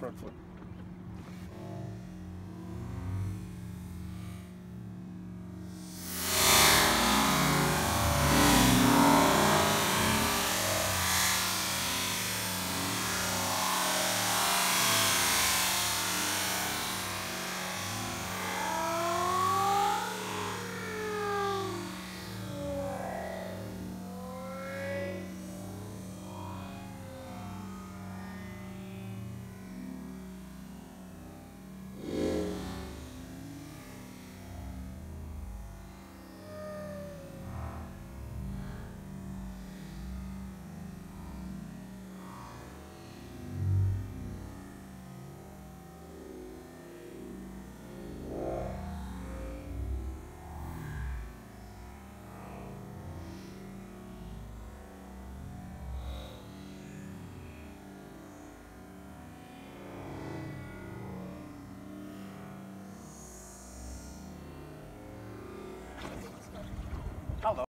front foot. Hello.